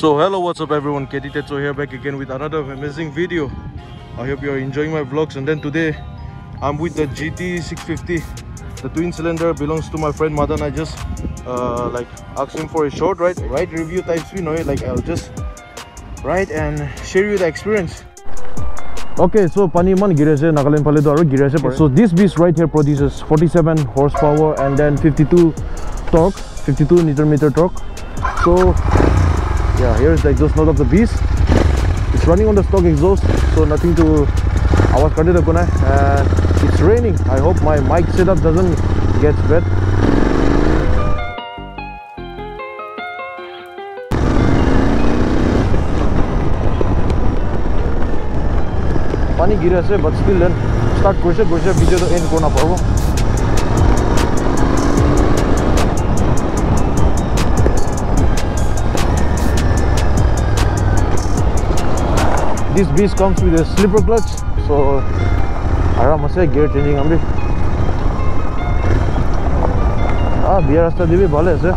So hello what's up everyone? KT Tetso here back again with another amazing video. I hope you're enjoying my vlogs. And then today I'm with the GT650 the twin cylinder belongs to my friend Madan. I just uh, like asked him for a short right right review type screen no like I'll just write and share you the experience. Okay, so pani man girese Nagaland phale to aru girese So this beast right here produces 47 horsepower and then 52 torque, 52 newton meter torque. So yeah here is the exhaust note of the beast it's running on the stock exhaust so nothing to आवाज़ कर and it's raining I hope my mic setup doesn't get wet पानी गिरे से but still then start घुसे घुसे पीछे तो end कोना पाऊँ this beast comes with a slipper clutch so आराम से gear changing हम भी हाँ बिया रास्ता दी भी भले से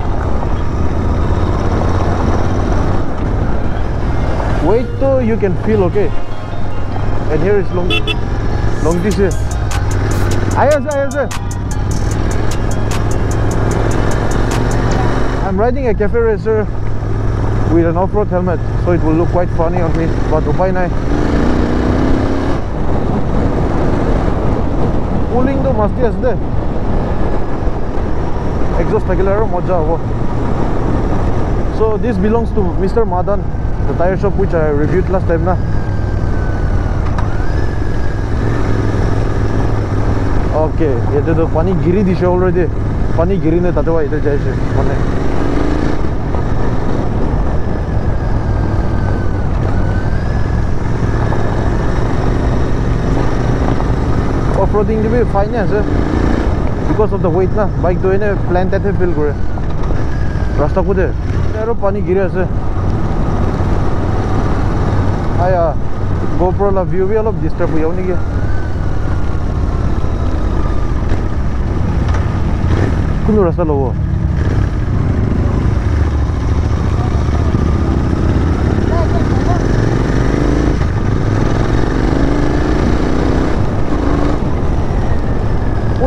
wait तो you can feel okay and here is long long this है आया से आया से I'm riding a cafe racer with an off-road helmet so it will look quite funny on me but upay nai. Cooling to masti ase de exhaust thakile aro moja hobo so this belongs to Mr. Madan the tire shop which I reviewed last time na. Okay yete to pani giri dishe already. Pani giri ne tate wa ite jaise to be fine আছে because of the weight না বাইকটো এনে plane টাইপে feel কৰে ৰাস্তা কোদে আৰু পানী গিৰি আছে আয়া গোপ্ৰ অলপ ভিউ বি অলপ ডিষ্টাৰ্ব হৈ নেকি কোনটো ৰাস্তা ল'ব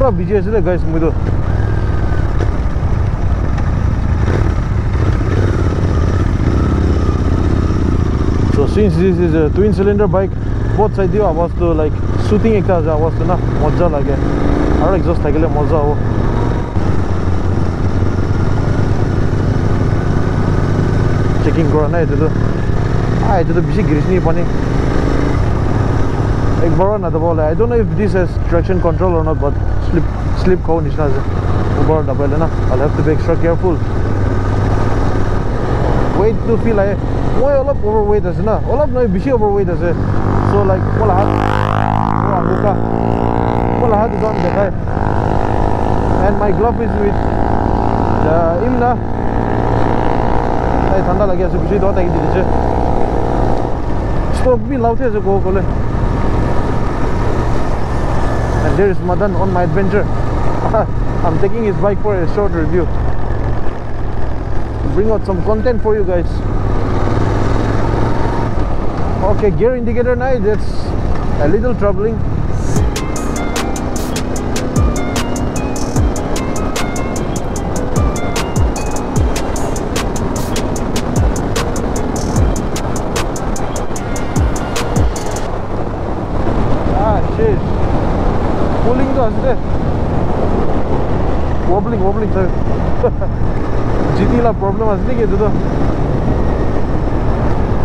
ಪೂರ ಬಿಜಿ ಹಚ್ಚಿದೆ guys So since this is a twin cylinder bike, both side dia awas to like shooting ekta aja awas to na moja lage. Aro exhaust thakile moja ho. Oh. Checking kora na etu tu. Ah etu tu bishi girish ni pani. Ek baro na dabole. I don't know if this has traction control or not but not but slip slip খাব নিচিনা আছে ওপৰত নাপালে না I have to B extra careful ৱেইটটো feel আহে মই অলপ over wait আছে না অলপ নহয় বেছি অভাৰ ৱেইট আছে চ' লাইক মই লাহাত আমুকা মই লাহাত দুজন দেখাই and my glove is with ইম না এই ঠাণ্ডা লাগি আছে বেছি দহ থাকি দি দিছে ষ্টক বি লাউঠি আছে ক'ব গ'লে and there is Madan on my adventure. I'm taking his bike for a short review. Bring out some content for you guys. Okay, gear indicator now, that's a little troubling. wobbling wobbling sir GT la problem asli ke tu tu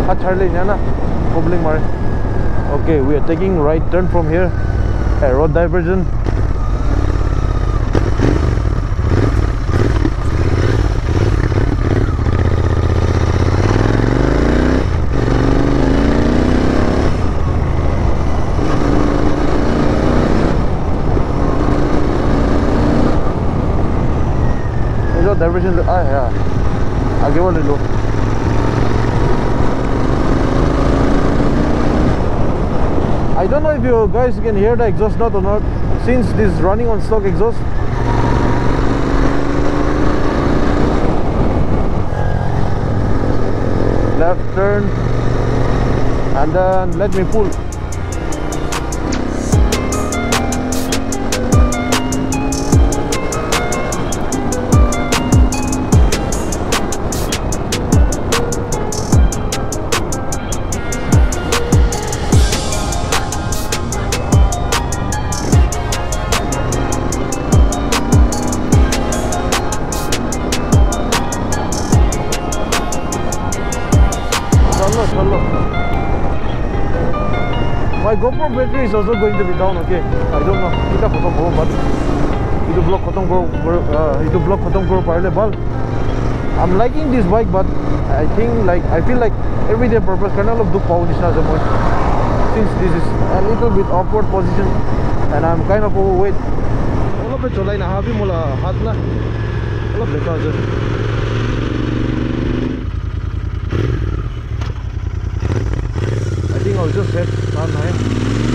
ha charle na na wobbling mare okay we are taking right turn from here a road diversion Everything. I'll give it a. I don't know if you guys can hear the exhaust note or not since this is running on stock exhaust left turn and then let me pull My GoPro battery is also going to be down, okay? I don't know. Kita khatam ho, but itu vlog khatam karo, uh, itu khatam karo parle bal. I'm liking this bike, but I think like I feel like everyday purpose karna olop duk pau nisna ase moi. Since this is a little bit awkward position and I'm kind of overweight. Olop cholai na habi mola hat na. Olop lekha ase. I think I'll just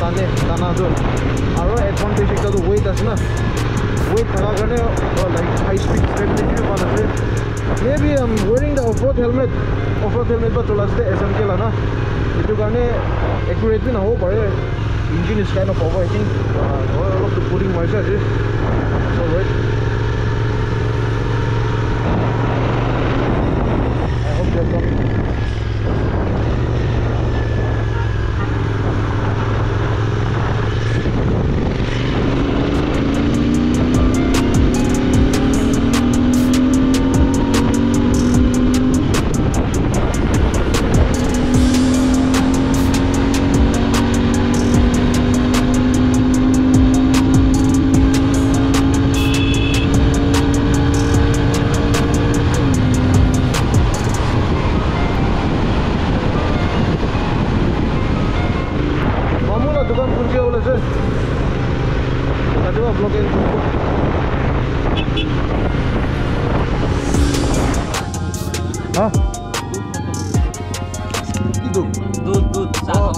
টানে টানাটো আৰু advantage এটাতো wait আছে না। Wait থকাৰ কাৰণে like high speed ষ্টেবিলিটিও ভাল আছে। Maybe I'm wearing the off road helmet off road helmet বা চলাইছে এছ এম কে লানা সেইটো কাৰণে একুৰেটলি নহ'ব পাৰে। Engine of over I think অলপ পুলিং মাৰিছে আজি চ' ৱেইট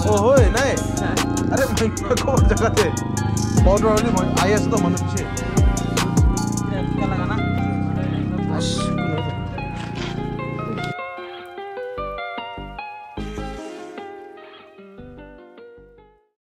দুধ অ হয় নাই আরে মই খবৰ জেগাতে পাউডাৰ হ'লে মই আহি আছোঁ তো মানুহ পিছে